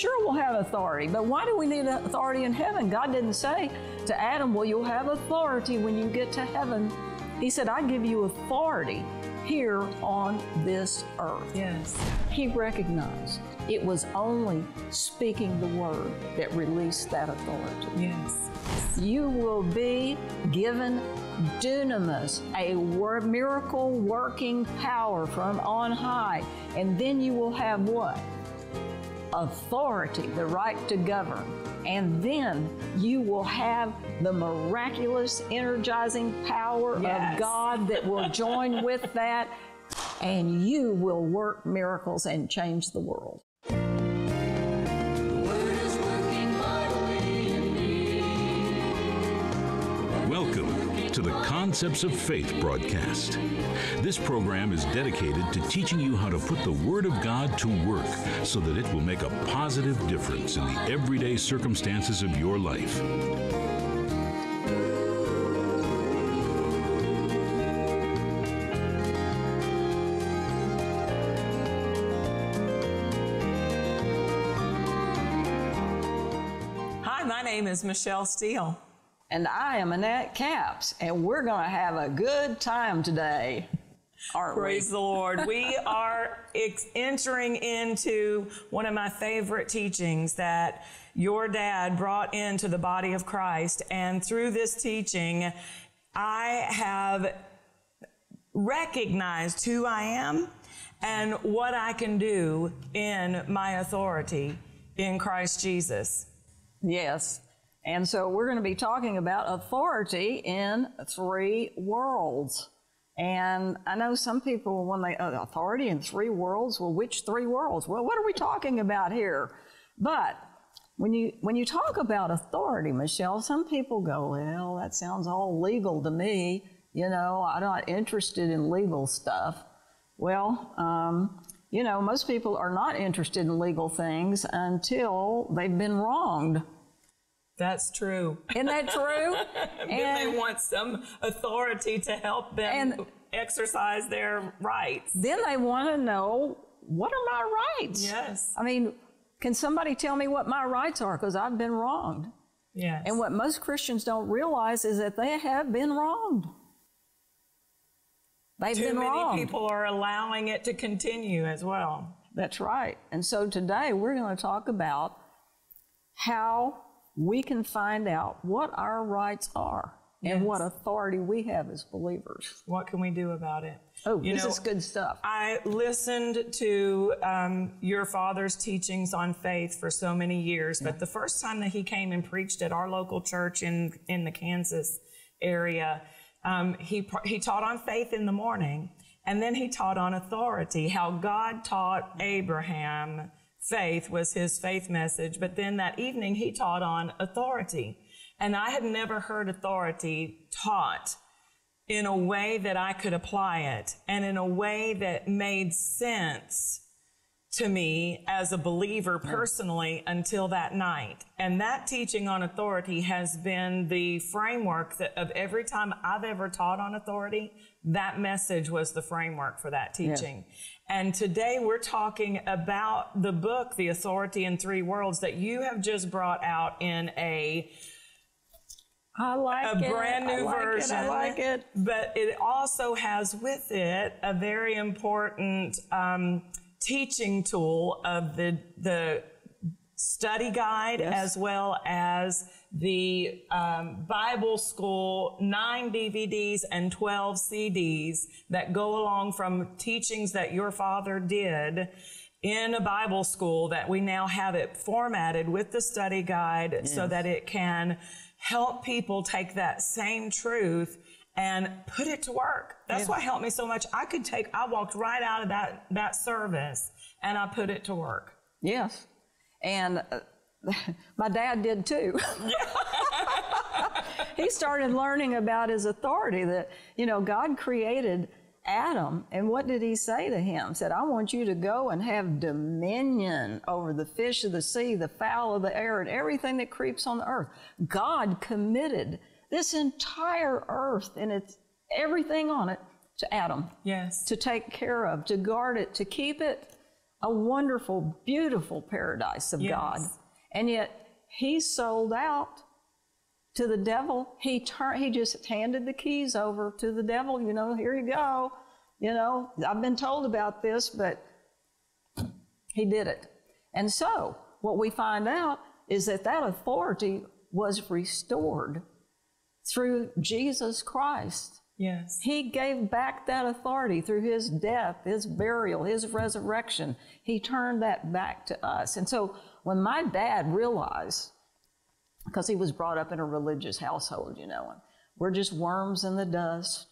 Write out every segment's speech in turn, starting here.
sure, we'll have authority, but why do we need authority in heaven? God didn't say to Adam, Well, you'll have authority when you get to heaven. He said, I give you authority here on this earth. Yes. He recognized it was only speaking the word that released that authority. Yes. You will be given dunamis, a miracle working power from on high, and then you will have what? Authority, the right to govern. And then you will have the miraculous, energizing power Yes. of God that will join with that, and you will work miracles and change the world. To the Concepts of Faith broadcast. This program is dedicated to teaching you how to put the Word of God to work so that it will make a positive difference in the everyday circumstances of your life. Hi, my name is Michelle Steele. And I am Annette Capps, and we're going to have a good time today. Aren't Praise we? the Lord. We are ex- entering into one of my favorite teachings that your dad brought into the body of Christ. And through this teaching, I have recognized who I am and what I can do in my authority in Christ Jesus. Yes. And so we're going to be talking about authority in three worlds. And I know some people, when they, uh, authority in three worlds, well, which three worlds? Well, what are we talking about here? But when you, when you talk about authority, Michelle, some people go, well, that sounds all legal to me. You know, I'm not interested in legal stuff. Well, um, you know, most people are not interested in legal things until they've been wronged. That's true. Isn't that true? then and they want some authority to help them And- exercise their rights. then they want to know what are my rights? Yes. I mean, can somebody tell me what my rights are? Because I've been wronged. Yes. And what most Christians don't realize is that they have been wronged. They've Too been many wronged. people are allowing it to continue as well. That's right. And so today we're going to talk about how we can find out what our rights are and Yes. what authority we have as believers. What can we do about it? Oh, You this know, is good stuff. I listened to um, your father's teachings on faith for so many years, but the first time that he came and preached at our local church in in the Kansas area, um, he he taught on faith in the morning, and then he taught on authority. How God taught Abraham faith was his faith message, but then that evening he taught on authority, and I had never heard authority taught in a way that I could apply it and in a way that made sense to me as a believer personally until that night. And that teaching on authority has been the framework that of every time I've ever taught on authority, that message was the framework for that teaching. And today we're talking about the book, The Authority in Three Worlds, that you have just brought out in a I like a it. brand I new like version. It. I like it. But it also has with it a very important um, teaching tool of the the study guide Yes. as well as the um, Bible School nine DVDs and 12 CDs that go along from teachings that your father did in a Bible school that we now have it formatted with the study guide so that it can help people take that same truth and put it to work. That's Yeah. what helped me so much. I could take, I walked right out of that, that service and I put it to work. Yes. And uh, my dad did too. he started learning about his authority that, you know, God created Adam, and what did he say to him? Said, I want you to go and have dominion over the fish of the sea, the fowl of the air, and everything that creeps on the earth. God committed this entire earth and its everything on it to Adam Yes. to take care of, to guard it, to keep it a wonderful, beautiful paradise of Yes. God. And yet he sold out to the devil. He turned he just handed the keys over to the devil, you know, here you go. You know, I've been told about this, but he did it. And so, what we find out is that that authority was restored through Jesus Christ. Yes. He gave back that authority through his death, his burial, his resurrection. He turned that back to us. And so when my dad realized, because he was brought up in a religious household, you know, and we're just worms in the dust,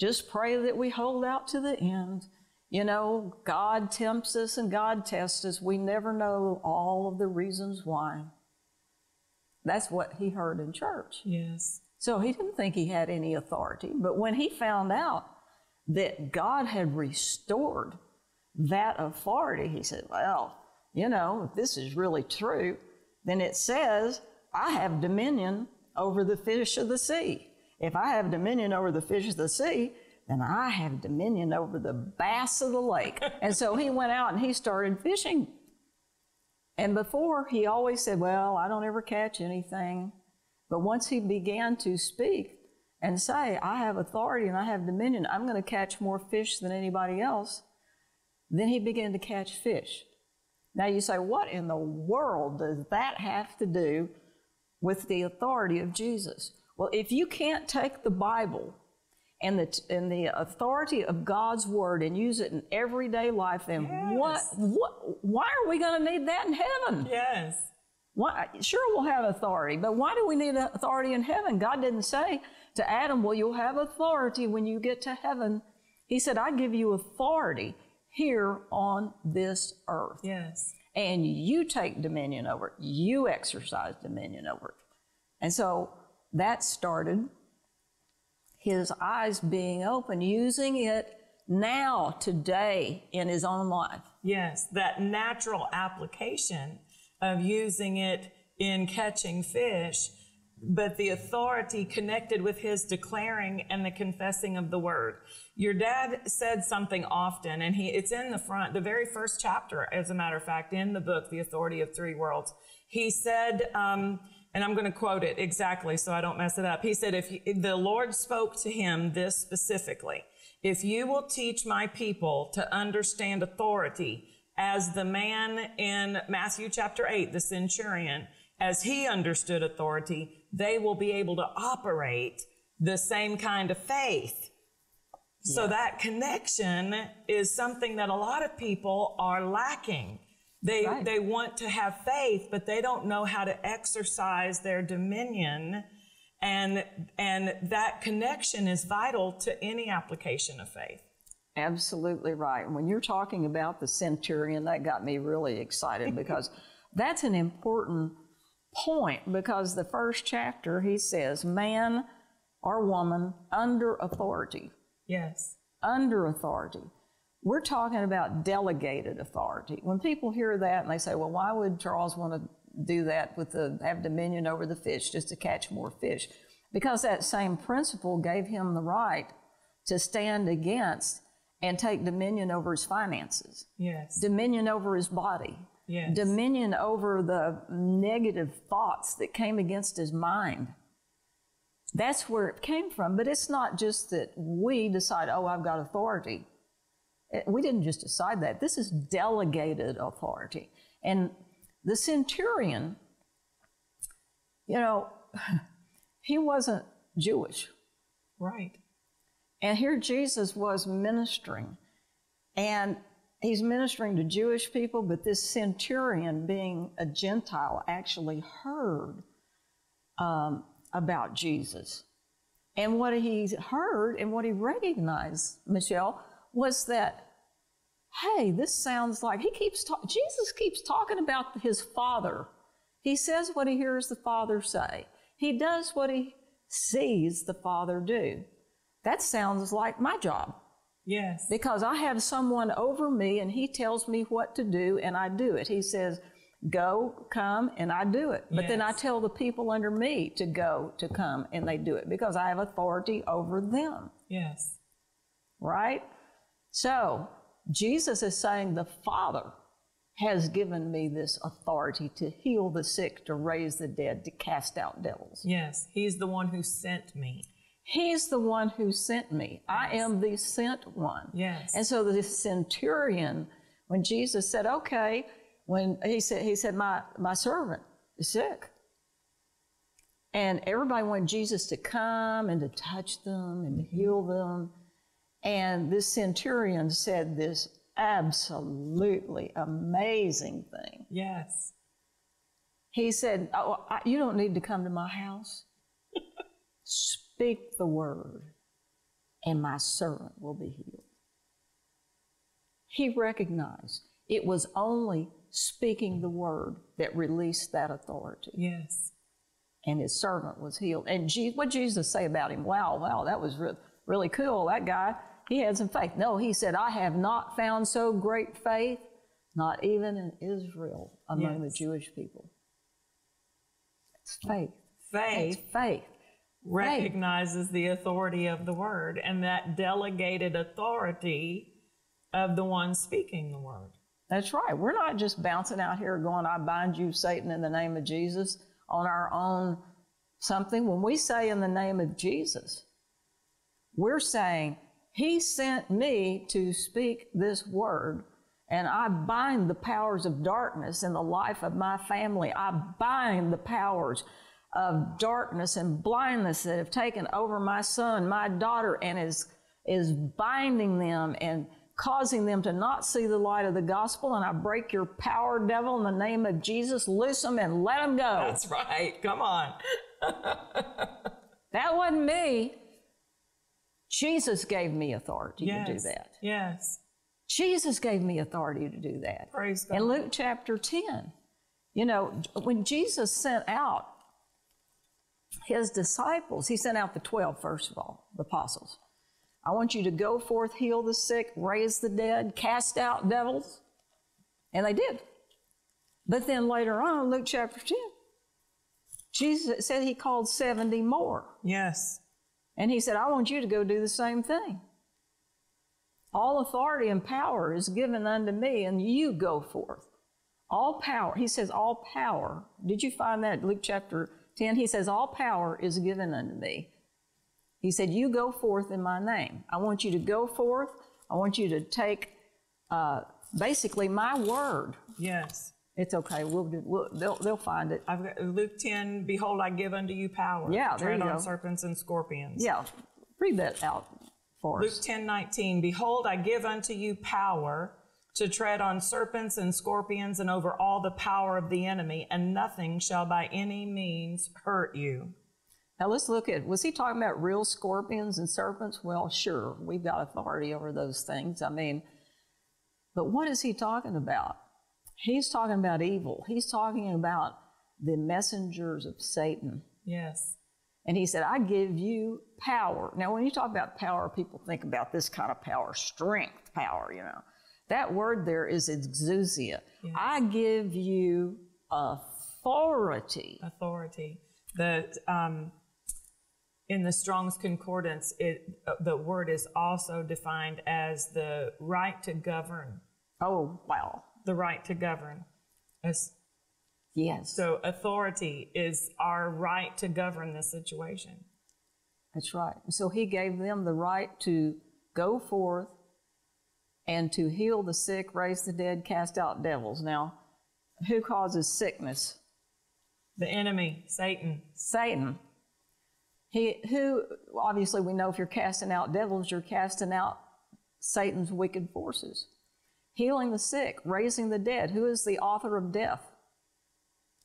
just pray that we hold out to the end. You know, God tempts us and God tests us. We never know all of the reasons why. That's what he heard in church. Yes. So he didn't think he had any authority. But when he found out that God had restored that authority, he said, Well, you know, if this is really true, then it says, I have dominion over the fish of the sea. If I have dominion over the fish of the sea, then I have dominion over the bass of the lake. and so he went out and he started fishing. And before, he always said, Well, I don't ever catch anything. But once he began to speak and say, I have authority and I have dominion, I'm going to catch more fish than anybody else, then he began to catch fish. Now you say, what in the world does that have to do with the authority of Jesus? Well, if you can't take the Bible and the, and the authority of God's word and use it in everyday life, then what, what, why are we going to need that in heaven? Yes. Why, sure, we'll have authority, but why do we need authority in heaven? God didn't say to Adam, Well, you'll have authority when you get to heaven. He said, I give you authority here on this earth. Yes. And you take dominion over it, you exercise dominion over it. And so that started his eyes being open, using it now, today, in his own life. Yes. That natural application of using it in catching fish, but the authority connected with his declaring and the confessing of the word. Your dad said something often, and he it's in the front, the very first chapter, as a matter of fact, in the book, The Authority of Three Worlds. He said, um, and I'm going to quote it exactly so I don't mess it up. He said, if, the Lord spoke to him this specifically, if you will teach my people to understand authority as the man in Matthew chapter 8, the centurion, as he understood authority, they will be able to operate the same kind of faith. So that connection is something that a lot of people are lacking. They, Right. they want to have faith, but they don't know how to exercise their dominion. And, and that connection is vital to any application of faith. Absolutely right. And when you're talking about the centurion, that got me really excited because that's an important point because the first chapter he says, man or woman under authority. Yes. Under authority. We're talking about delegated authority. When people hear that and they say, well, why would Charles want to do that with the have dominion over the fish just to catch more fish? Because that same principle gave him the right to stand against and take dominion over his finances, Yes. dominion over his body, Yes. dominion over the negative thoughts that came against his mind. That's where it came from. But it's not just that we decide, oh, I've got authority. It- We didn't just decide that. This is delegated authority. And the centurion, you know, he wasn't Jewish. Right. And here Jesus was ministering. And he's ministering to Jewish people, but this centurion, being a Gentile, actually heard um, about Jesus. And what he heard and what he recognized, Michelle, was that, hey, this sounds like he keeps talking, Jesus keeps talking about his Father. He says what he hears the Father say, he does what he sees the Father do. That sounds like my job Yes. because I have someone over me and he tells me what to do and I do it. He says, go, come, and I do it. But then I tell the people under me to go, to come, and they do it because I have authority over them, Yes. right? So Jesus is saying the Father has given me this authority to heal the sick, to raise the dead, to cast out devils. Yes, He's the one who sent me. He's the one who sent me. I am the sent one. Yes. And so the centurion, when Jesus said, okay, when he said, he said, my, my servant is sick. And everybody wanted Jesus to come and to touch them and to heal them. And this centurion said this absolutely amazing thing. Yes. He said, oh, I, You don't need to come to my house. Speak the word, and my servant will be healed. He recognized it was only speaking the word that released that authority, Yes. and his servant was healed. And Je- what did Jesus say about him? Wow, wow, that was re- really cool. That guy, he had some faith. No, he said, I have not found so great faith, not even in Israel among Yes. the Jewish people. It's faith. Faith It's faith. Recognizes the authority of the word and that delegated authority of the one speaking the word. That's right. We're not just bouncing out here going, I bind you, Satan, in the name of Jesus on our own something. When we say in the name of Jesus, we're saying, He sent me to speak this word, and I bind the powers of darkness in the life of my family. I bind the powers of darkness and blindness that have taken over my son, my daughter, and is, is binding them and causing them to not see the light of the gospel. And I break your power, devil, in the name of Jesus. Loose them and let them go. That's right. Come on. That wasn't me. Jesus gave me authority Yes. to do that. Yes. Jesus gave me authority to do that. Praise God. In Luke chapter 10, you know, when Jesus sent out his disciples, he sent out the 12, first of all, the apostles. I want you to go forth, heal the sick, raise the dead, cast out devils. And they did. But then later on, Luke chapter 10, Jesus said he called 70 more. Yes. And he said, I want you to go do the same thing. All authority and power is given unto me, and you go forth. All power, he says, all power. Did you find that Luke chapter 10? He says, All power is given unto me. He said, You go forth in my name. I want you to go forth. I want you to take uh, basically my word. Yes. It's okay. We'll, do, we'll they'll, they'll find it. I've got Luke 10, behold, I give unto you power. Yeah, to there tread you on go. serpents and scorpions. Yeah, read that out for Luke us. 10, 19, behold, I give unto you power to tread on serpents and scorpions and over all the power of the enemy, and nothing shall by any means hurt you. Now let's look at, was he talking about real scorpions and serpents? Well, sure, we've got authority over those things. I mean, but what is he talking about? He's talking about evil. He's talking about the messengers of Satan. Yes. And he said, I give you power. Now, when you talk about power, people think about this kind of power, strength power, you know. That word there is exousia. I give you authority. Authority. The, um, in the Strong's Concordance, it, uh, the word is also defined as the right to govern. Oh, wow. The right to govern. As- Yes. So authority is our right to govern the situation. That's right. So he gave them the right to go forth and to heal the sick, raise the dead, cast out devils. Now, who causes sickness? The enemy, Satan. Satan. He who obviously we know if you're casting out devils, you're casting out Satan's wicked forces. Healing the sick, raising the dead. Who is the author of death?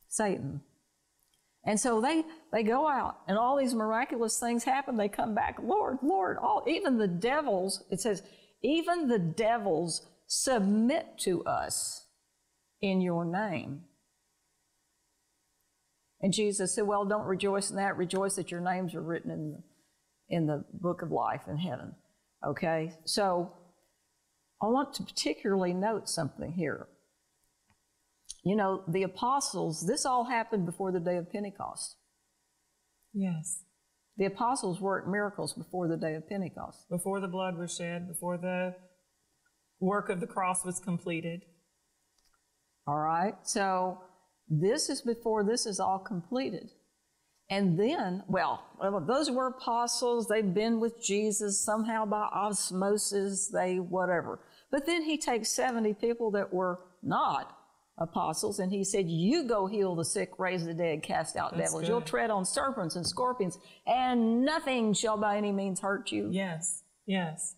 Satan. And so they they go out and all these miraculous things happen. They come back, Lord, Lord, all even the devils, it says, even the devils submit to us in your name. And Jesus said, Well, don't rejoice in that. Rejoice that your names are written in the, in the book of life in heaven. Okay? So I want to particularly note something here. You know, the apostles, this all happened before the day of Pentecost. Yes. The apostles worked miracles before the day of Pentecost. Before the blood was shed, before the work of the cross was completed. All right. So this is before this is all completed. And then, well, those were apostles. They've been with Jesus somehow by osmosis, they whatever. But then he takes 70 people that were not apostles and he said, You go heal the sick, raise the dead, cast out That's devils. good. You'll tread on serpents and scorpions, and nothing shall by any means hurt you. Yes. Yes.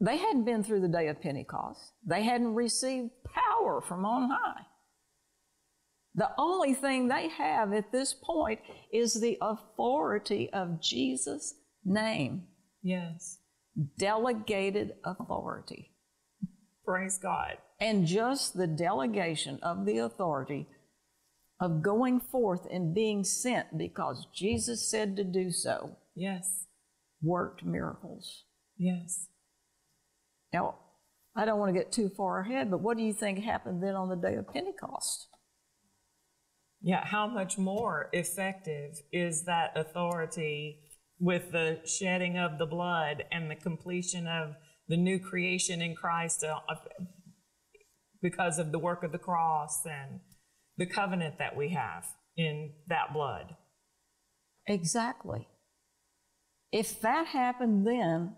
They hadn't been through the day of Pentecost. They hadn't received power from on high. The only thing they have at this point is the authority of Jesus' name, Yes. delegated authority. Praise God. And just the delegation of the authority of going forth and being sent because Jesus said to do so Yes. worked miracles. Yes. Now, I don't want to get too far ahead, but what do you think happened then on the day of Pentecost? Yeah. How much more effective is that authority with the shedding of the blood and the completion of the new creation in Christ uh, because of the work of the cross and the covenant that we have in that blood? Exactly. If that happened then,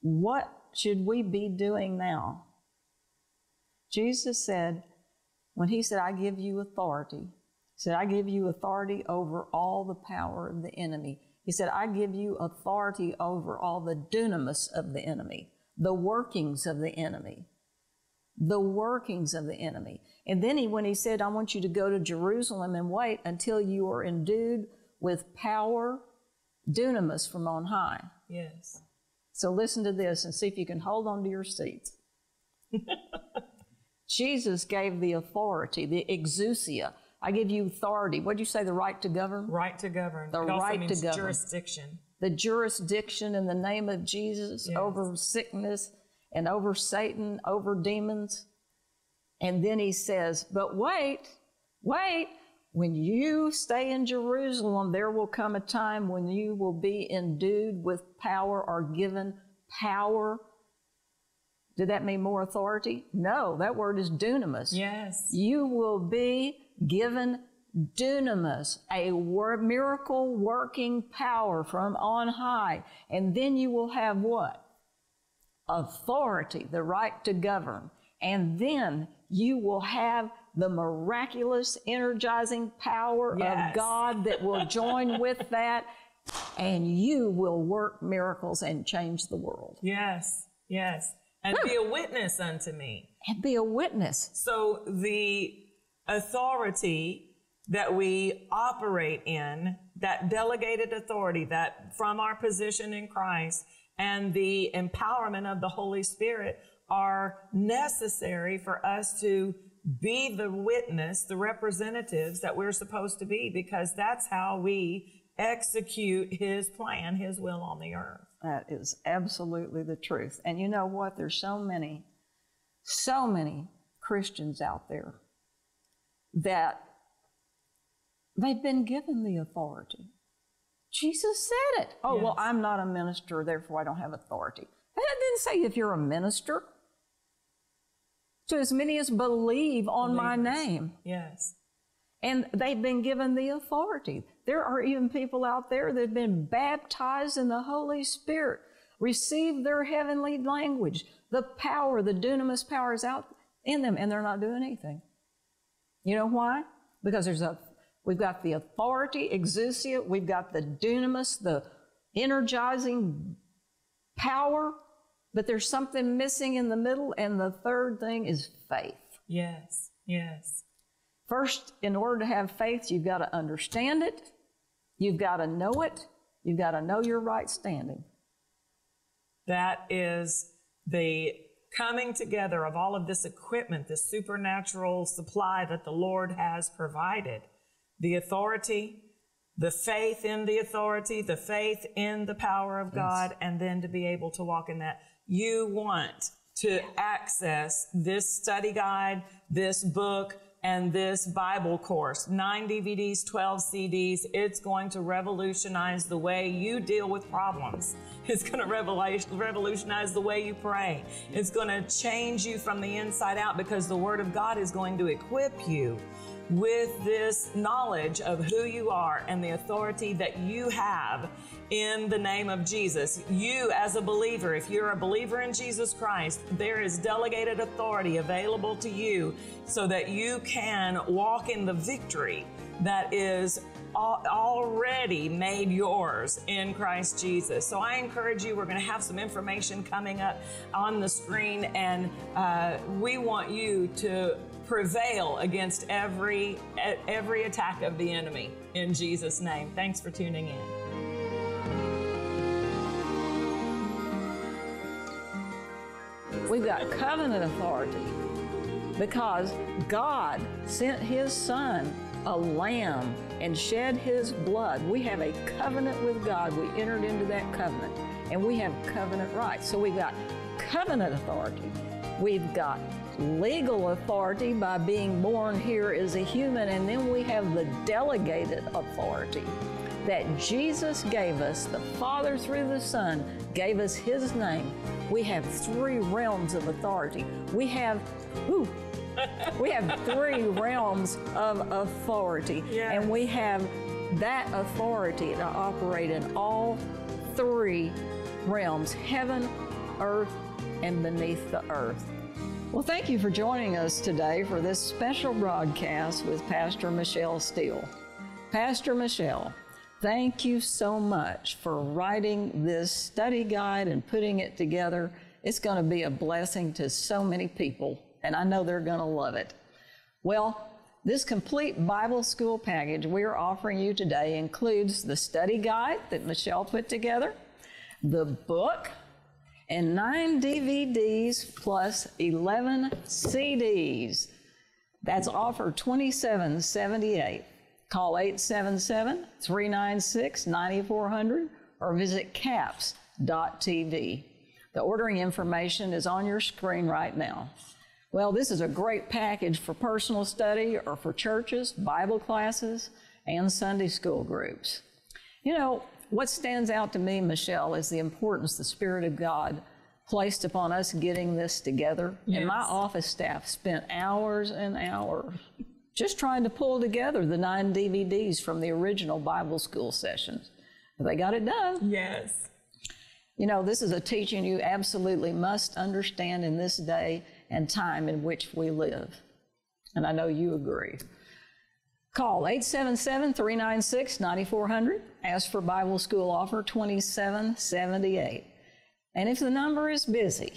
what should we be doing now? Jesus said, when he said, I give you authority, he said, I give you authority over all the power of the enemy. He said, I give you authority over all the dunamis of the enemy, the workings of the enemy. The workings of the enemy. And then he, when he said, I want you to go to Jerusalem and wait until you are endued with power, dunamis from on high. Yes. So listen to this and see if you can hold on to your seats. Jesus gave the authority, the exousia. I give you authority. What did you say? The right to govern? Right to govern. The right to govern. jurisdiction. The jurisdiction in the name of Jesus Yes. over sickness and over Satan, over demons. And then he says, But wait, wait, when you stay in Jerusalem, there will come a time when you will be endued with power or given power. Did that mean more authority? No, that word is dunamis. Yes. You will be given dunamis, a wor- miracle working power from on high. And then you will have what? Authority, the right to govern. And then you will have the miraculous, energizing power Yes. of God that will join with that. And you will work miracles and change the world. Yes. Yes. And be a witness unto me. And be a witness. So the authority that we operate in, that delegated authority that from our position in Christ and the empowerment of the Holy Spirit are necessary for us to be the witness, the representatives that we're supposed to be, because that's how we execute his plan, his will on the earth. That is absolutely the truth. And you know what? There's so many, so many Christians out there that they've been given the authority. Jesus said it. Oh, well, I'm not a minister, therefore I don't have authority. That didn't say if you're a minister. To as many as believe on my name. Yes. And they've been given the authority. There are even people out there that have been baptized in the Holy Spirit, received their heavenly language. The power, the dunamis power is out in them, and they're not doing anything. You know why? Because there's a we've got the authority, exousia, we've got the dunamis, the energizing power, but there's something missing in the middle, and the third thing is faith. Yes. Yes. First, in order to have faith, you've got to understand it, you've got to know it, you've got to know your right standing. That is the coming together of all of this equipment, this supernatural supply that the Lord has provided. The authority, the faith in the authority, the faith in the power of God, and then to be able to walk in that. You want to access this study guide, this book, and this Bible course. Nine DVDs, 12 CDs. It's going to revolutionize the way you deal with problems. It's going to revolutionize the way you pray. It's going to change you from the inside out because the Word of God is going to equip you with this knowledge of who you are and the authority that you have in the name of Jesus. You, as a believer, if you're a believer in Jesus Christ, there is delegated authority available to you so that you can walk in the victory that is already made yours in Christ Jesus. So I encourage you, we're going to have some information coming up on the screen, and uh, we want you to prevail against every every attack of the enemy in Jesus name. Thanks for tuning in. We've got covenant authority because God sent his son a lamb and shed his blood. We have a covenant with God. We entered into that covenant and we have covenant rights. So we've got covenant authority. We've got legal authority by being born here as a human, and then we have the delegated authority that Jesus gave us, the Father through the Son gave us His name. We have three realms of authority. We have, ooh, we have three realms of authority, yes. and we have that authority to operate in all three realms heaven, earth, and beneath the earth. Well, thank you for joining us today for this special broadcast with Pastor Michelle Steele. Pastor Michelle, thank you so much for writing this study guide and putting it together. It's going to be a blessing to so many people, and I know they're going to love it. Well, this complete Bible school package we are offering you today includes the study guide that Michelle put together, the book and nine DVDs plus 11 CDs. That's offer 2778. Call 877 396 9400 or visit capps.tv. The ordering information is on your screen right now. Well, this is a great package for personal study or for churches, Bible classes, and Sunday school groups. You know, what stands out to me, Michelle, is the importance the Spirit of God placed upon us getting this together. Yes. And my office staff spent hours and hours just trying to pull together the nine DVDs from the original Bible school sessions. They got it done. Yes. You know, this is a teaching you absolutely must understand in this day and time in which we live. And I know you agree. Call 877 396 9400. Ask for Bible School Offer 2778. And if the number is busy,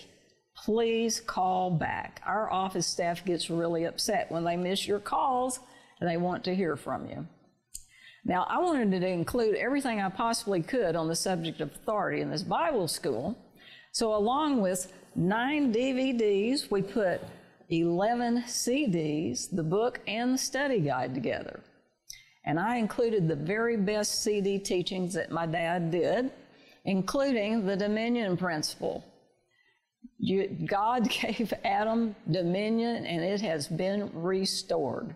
please call back. Our office staff gets really upset when they miss your calls and they want to hear from you. Now, I wanted to include everything I possibly could on the subject of authority in this Bible school. So, along with nine DVDs, we put 11 CDs, the book, and the study guide together. And I included the very best CD teachings that my dad did, including the dominion principle. You, God gave Adam dominion and it has been restored.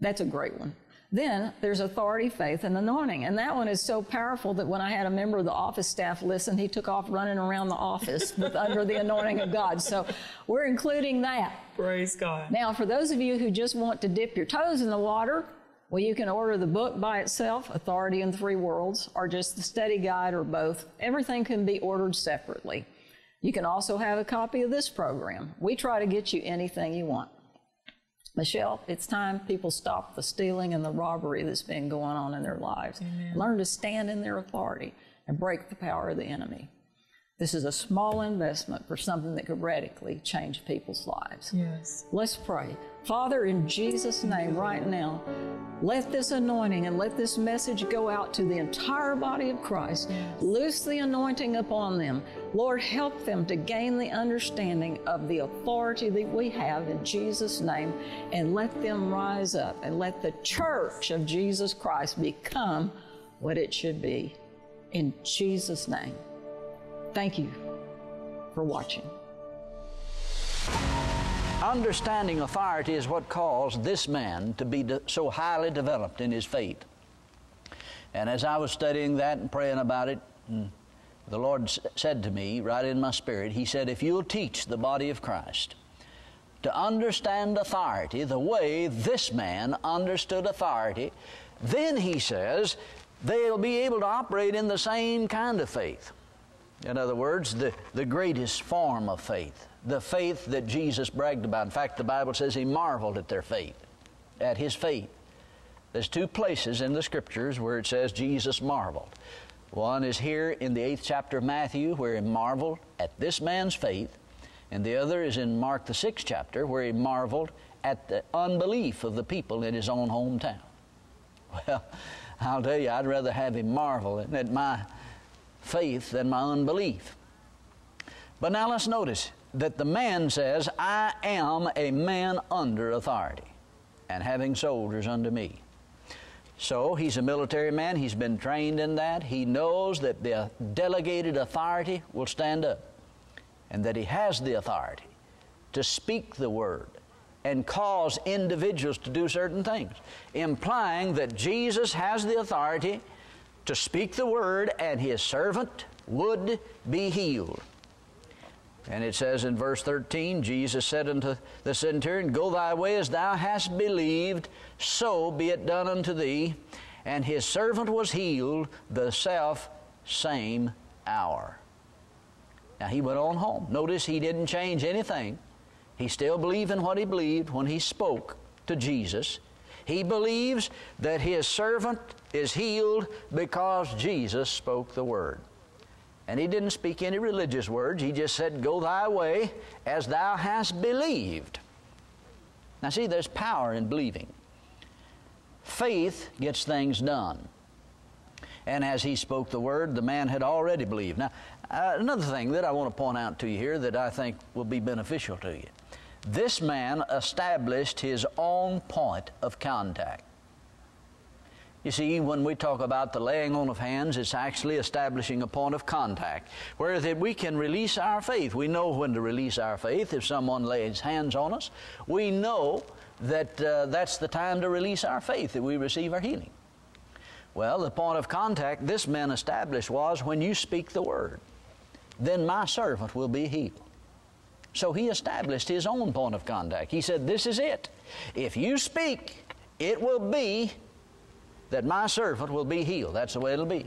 That's a great one. Then there's authority, faith, and anointing. And that one is so powerful that when I had a member of the office staff listen, he took off running around the office with, under the anointing of God. So we're including that. Praise God. Now, for those of you who just want to dip your toes in the water, well, you can order the book by itself, Authority in Three Worlds, or just the study guide, or both. Everything can be ordered separately. You can also have a copy of this program. We try to get you anything you want. Michelle, it's time people stop the stealing and the robbery that's been going on in their lives. Amen. Learn to stand in their authority and break the power of the enemy. This is a small investment for something that could radically change people's lives. Yes. Let's pray. Father, in Jesus' name, right now, let this anointing and let this message go out to the entire body of Christ. Yes. Loose the anointing upon them. Lord, help them to gain the understanding of the authority that we have in Jesus' name and let them rise up and let the church of Jesus Christ become what it should be. In Jesus' name. Thank you for watching. understanding authority is what caused this man to be so highly developed in his faith. And as I was studying that and praying about it, mm, the Lord said to me, right in my spirit, He said, If you'll teach the body of Christ to understand authority the way this man understood authority, then He says, they'll be able to operate in the same kind of faith. In other words, the, the greatest form of faith, the faith that Jesus bragged about. In fact, the Bible says He marveled at their faith, at His faith. There's two places in the Scriptures where it says Jesus marveled. One is here in the eighth chapter of Matthew, where he marveled at this man's faith, and the other is in Mark, the sixth chapter, where he marveled at the unbelief of the people in his own hometown. Well, I'll tell you, I'd rather have him marvel at my faith than my unbelief. But now let's notice that the man says, I am a man under authority, and having soldiers under me. So he's a military man, he's been trained in that. He knows that the delegated authority will stand up, and that he has the authority to speak the word and cause individuals to do certain things, implying that Jesus has the authority to speak the word and his servant would be healed. And it says in verse 13, Jesus said unto the centurion, Go thy way as thou hast believed, so be it done unto thee. And his servant was healed the self same hour. Now he went on home. Notice he didn't change anything. He still believed in what he believed when he spoke to Jesus. He believes that his servant is healed because Jesus spoke the word. And he didn't speak any religious words. He just said, Go thy way as thou hast believed. Now, see, there's power in believing. Faith gets things done. And as he spoke the word, the man had already believed. Now, uh, another thing that I want to point out to you here that I think will be beneficial to you. This man established his own point of contact. You see, when we talk about the laying on of hands, it's actually establishing a point of contact where that we can release our faith. We know when to release our faith if someone lays hands on us. We know that uh, that's the time to release our faith, that we receive our healing. Well, the point of contact this man established was when you speak the word, then my servant will be healed. So he established his own point of contact. He said, This is it. If you speak, it will be that my servant will be healed. That's the way it'll be.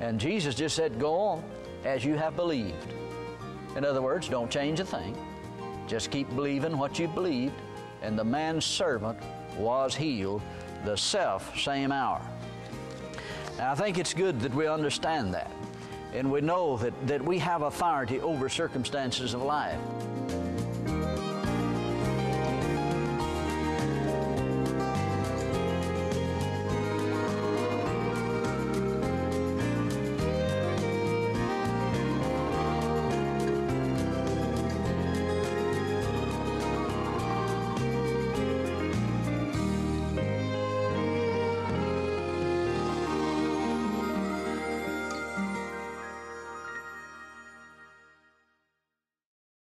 And Jesus just said, Go on as you have believed. In other words, don't change a thing. Just keep believing what you believed. And the man's servant was healed the self same hour. Now, I think it's good that we understand that. And we know that, that we have authority over circumstances of life.